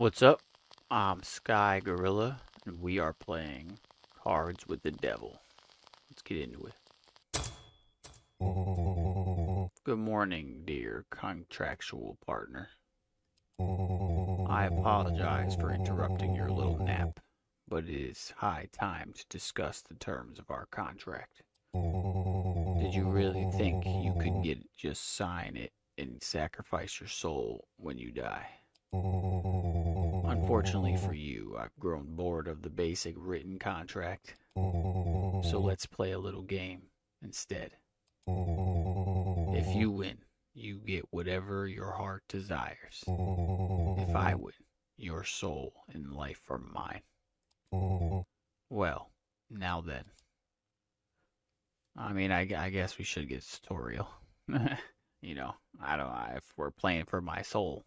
What's up? I'm Sky Gorilla, and we are playing Cards with the Devil. Let's get into it. Good morning, dear contractual partner. I apologize for interrupting your little nap, but it is high time to discuss the terms of our contract. Did you really think you could get just sign it and sacrifice your soul when you die? Unfortunately for you, I've grown bored of the basic written contract. So let's play a little game instead. If you win, you get whatever your heart desires. If I win, your soul and life are mine. Well, now then. I mean, I, I guess we should get tutorial. you know, I don't. If we're playing for my soul,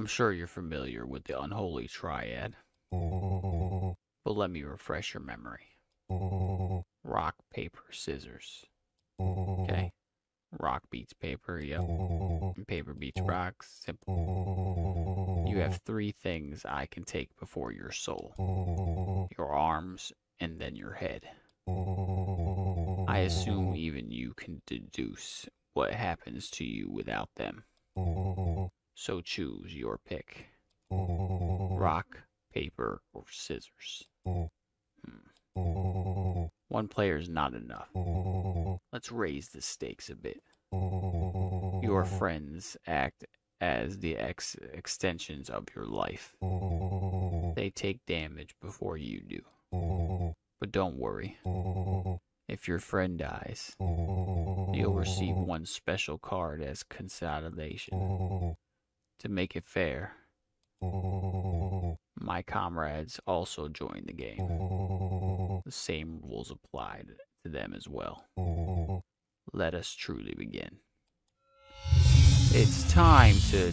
I'm sure you're familiar with the unholy triad. But let me refresh your memory. Rock, paper, scissors. Okay. Rock beats paper, yep. Paper beats rock, simple. You have three things I can take before your soul your arms and then your head. I assume even you can deduce what happens to you without them. So choose your pick rock, paper, or scissors. Hmm. One player is not enough. Let's raise the stakes a bit. Your friends act as the ex- extensions of your life. They take damage before you do. But don't worry. If your friend dies, you'll receive one special card as consolidation. To make it fair, my comrades also join the game. The same rules apply to them as well. Let us truly begin. It's time to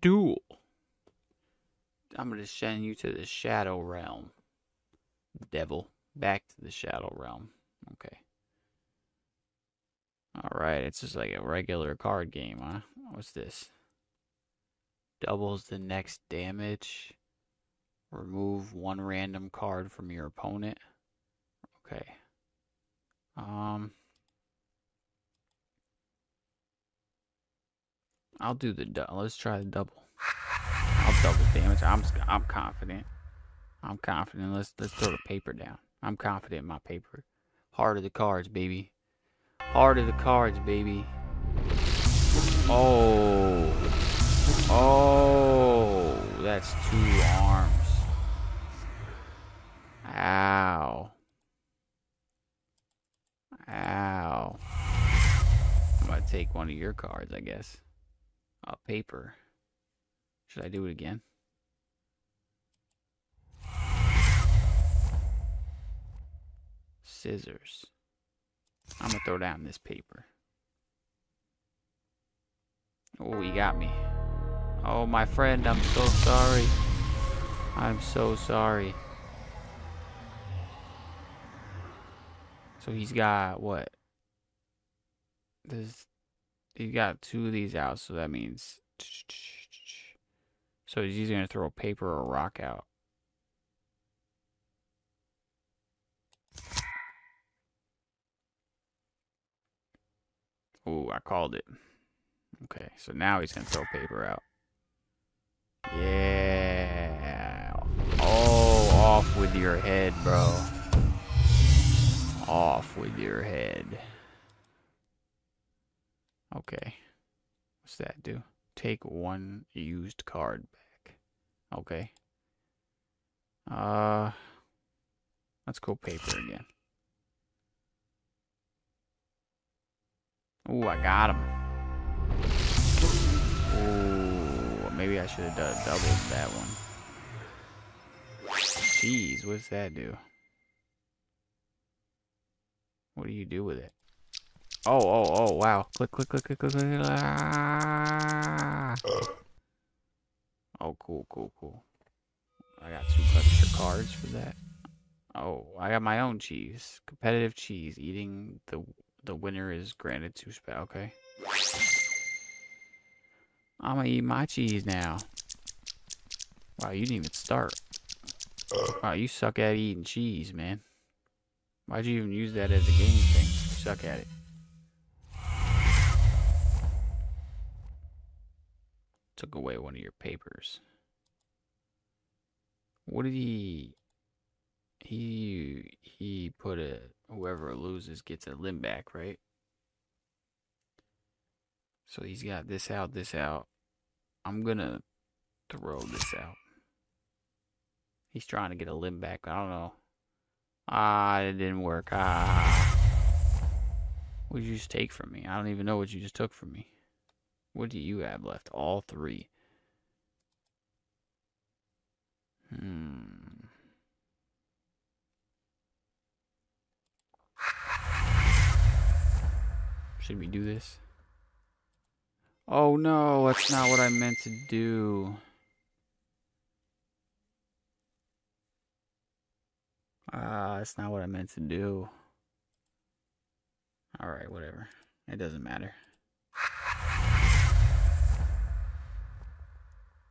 duel. I'm going to send you to the Shadow Realm. Devil. Back to the Shadow Realm. Okay. Alright, it's just like a regular card game, huh? What's this? Doubles the next damage. Remove one random card from your opponent. Okay. Um. I'll do the. Let's try the double. I'll double damage. I'm I'm confident. I'm confident. Let's let's throw the paper down. I'm confident in my paper. Heart of the cards, baby. Heart of the cards, baby. Oh. Oh. That's two arms. Ow. Ow. I'm going to take one of your cards, I guess. A paper. Should I do it again? Scissors. I'm gonna throw down this paper. Oh, he got me. Oh, my friend, I'm so sorry. I'm so sorry. So he's got what? This he's got two of these out, so that means so he's either gonna throw a paper or a rock out. Oh, I called it. Okay, so now he's gonna throw paper out. Yeah. Oh, off with your head, bro. Off with your head. Okay. What's that do? Take one used card back. Okay. Uh, let's go paper again. Ooh, I got him. Ooh, maybe I should have doubled that one. Jeez, what's that do? What do you do with it? Oh, oh, oh, wow. Click, click, click, click, click, click. Ah. Oh, cool, cool, cool. I got two extra cards for that. Oh, I got my own cheese. Competitive cheese. Eating the the winner is granted two spell. Okay. I'm gonna eat my cheese now. Wow, you didn't even start. Wow, you suck at eating cheese, man. Why'd you even use that as a game thing? You suck at it. Took away one of your papers. What did he... He... He put a... Whoever loses gets a limb back, right? So he's got this out, this out. I'm gonna throw this out. He's trying to get a limb back. I don't know. Ah, it didn't work. Ah. What did you just take from me? I don't even know what you just took from me. What do you have left? All three. Should we do this? Oh no, that's not what I meant to do. Ah, that's not what I meant to do. Alright, whatever. It doesn't matter.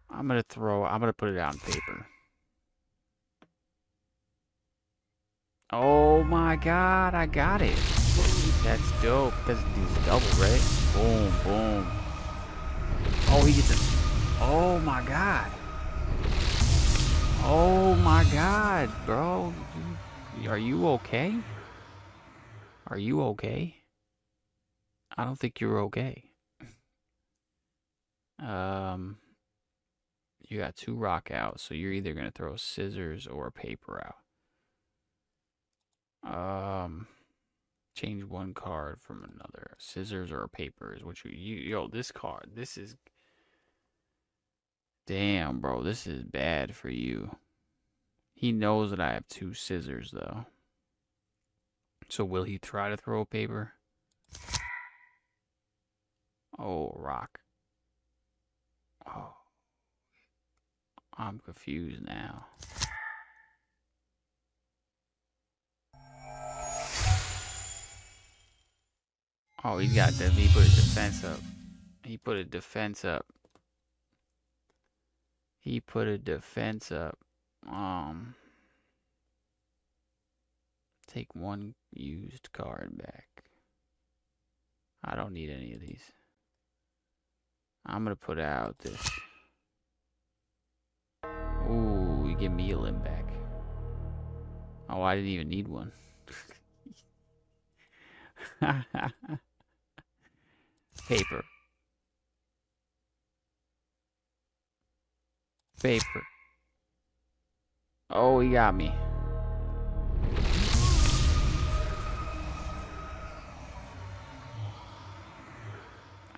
I'm gonna throw, I'm gonna put it out on paper. Oh my god, I got it. That's dope. That's double, right? Boom, boom. Oh, he gets it. Oh my god. Oh my god, bro. Are you okay? Are you okay? I don't think you're okay. Um, you got two rock out, so you're either gonna throw scissors or paper out. Um, change one card from another. Scissors or paper is what you, you yo. This card, this is Damn, bro, this is bad for you. He knows that I have two scissors, though. So will he try to throw a paper? Oh, rock. Oh. I'm confused now. Oh, he's got the he put a defense up. He put a defense up. He put a defense up. Um, take one used card back. I don't need any of these. I'm gonna put out this. Ooh, you give me a limb back. Oh, I didn't even need one. Paper. paper. Oh, he got me.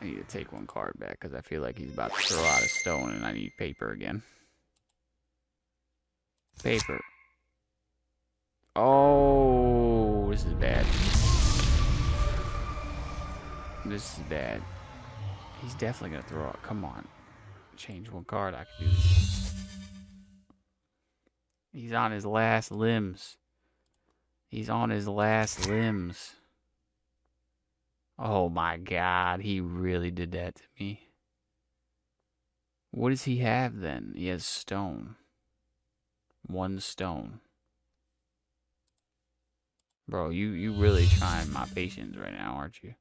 I need to take one card back because I feel like he's about to throw out a stone and I need paper again. Paper. Oh, This is bad. He's definitely to throw out. Come on change one card, I can do this. He's on his last limbs. He's on his last limbs. Oh my god, he really did that to me. What does he have then? He has stone. One stone. Bro, you you really trying my patience right now, aren't you?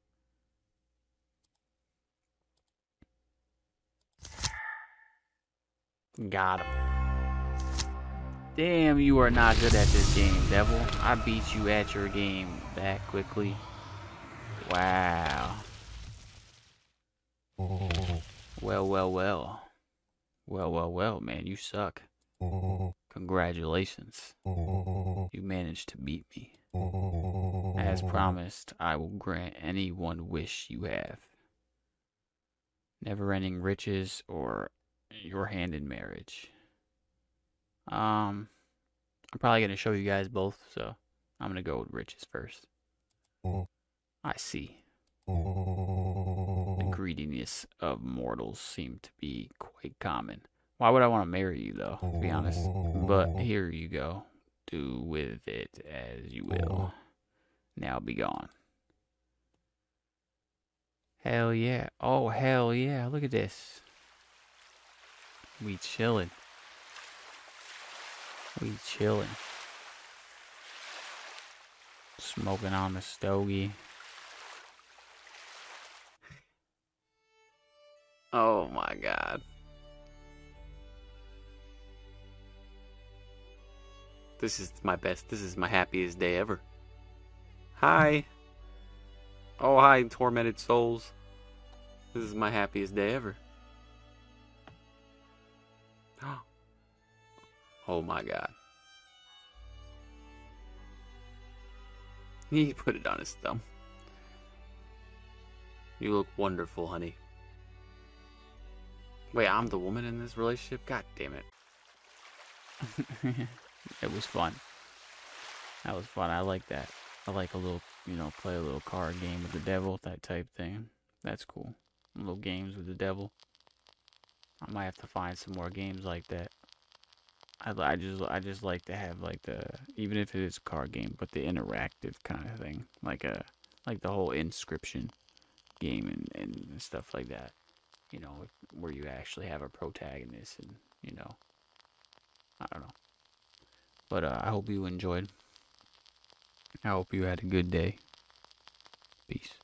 Got him. Damn, you are not good at this game, Devil. I beat you at your game that quickly. Wow. Well, well, well. Well, well, well, man, you suck. Congratulations. You managed to beat me. As promised, I will grant any one wish you have. Never ending riches or your hand in marriage. Um, I'm probably to show you guys both, so I'm to go with riches first. I see. The greediness of mortals seem to be quite common. Why would I want to marry you, though, to be honest? But here you go. Do with it as you will. Now be gone. Hell yeah. Oh, hell yeah. Look at this. We chilling. We chilling. Smoking on the stogie. Oh my god. This is my best, this is my happiest day ever. Hi. Oh, hi, tormented souls. This is my happiest day ever. Oh my god. He put it on his thumb. You look wonderful, honey. Wait, I'm the woman in this relationship? God damn it. it was fun. That was fun. I like that. I like a little, you know, play a little card game with the devil, that type thing. That's cool. Little games with the devil. I might have to find some more games like that. I, I just I just like to have like the even if it is a card game, but the interactive kind of thing, like a like the whole Inscryption game and and stuff like that. You know, where you actually have a protagonist and you know, I don't know. But uh, I hope you enjoyed. I hope you had a good day. Peace.